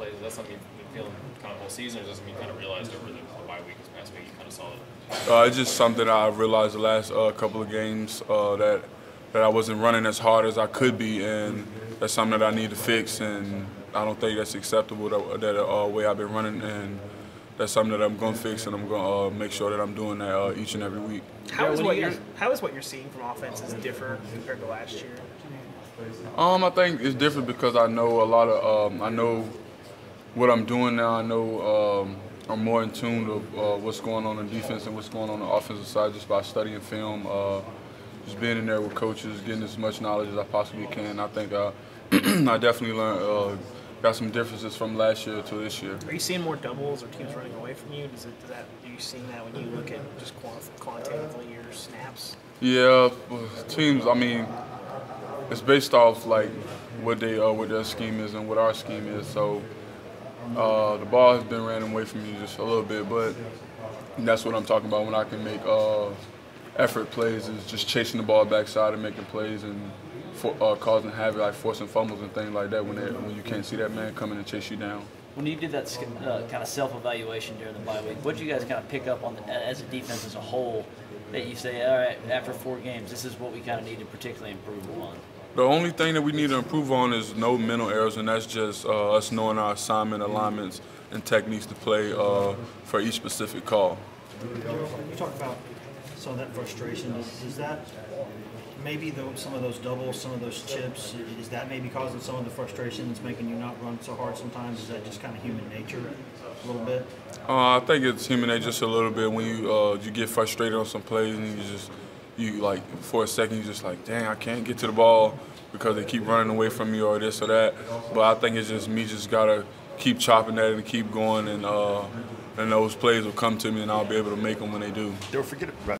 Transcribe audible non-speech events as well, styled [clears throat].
plays? Is that something you've been feeling kind of all season, or is that something you kind of realized over the, the bye week this past week? You kind of saw it. Uh, it's just something I realized the last uh, couple of games uh, that that I wasn't running as hard as I could be, and that's something that I need to fix. And I don't think that's acceptable that, that uh, way I've been running, and that's something that I'm going to fix, and I'm going to uh, make sure that I'm doing that uh, each and every week. How Yeah, is what what you you're how is what you're seeing from offenses different compared to last year? Um, I think it's different because I know a lot of um, I know what I'm doing now. I know um, I'm more in tune of uh, what's going on in defense and what's going on on the offensive side just by studying film, uh, just being in there with coaches, getting as much knowledge as I possibly can. I think uh, [clears throat] I definitely learned uh, got some differences from last year to this year. Are you seeing more doubles or teams running away from you? Does it does that are you seeing that when you look at just quant- quantitatively your snaps? Yeah, teams. I mean, it's based off like what they uh, what their scheme is and what our scheme is. So uh, the ball has been ran away from me just a little bit, but that's what I'm talking about when I can make uh, effort plays is just chasing the ball backside and making plays and for, uh, causing havoc, like forcing fumbles and things like that when they, when you can't see that man coming and chase you down. When you did that uh, kind of self-evaluation during the bye week, what did you guys kind of pick up on the, as a defense as a whole that you say, all right, after four games, this is what we kind of need to particularly improve upon? The only thing that we need to improve on is no mental errors, and that's just uh, us knowing our assignment alignments and techniques to play uh, for each specific call. You talk about some of that frustration. Is, is that maybe the, some of those doubles, some of those chips? Is that maybe causing some of the frustration that's making you not run so hard sometimes? Is that just kind of human nature a little bit? Uh, I think it's human nature just a little bit when you uh, you get frustrated on some plays and you just you like for a second you're just like dang I can't get to the ball because they keep running away from me or this or that. But I think it's just me just gotta keep chopping at it and keep going and uh, and those plays will come to me and I'll be able to make them when they do. Don't forget about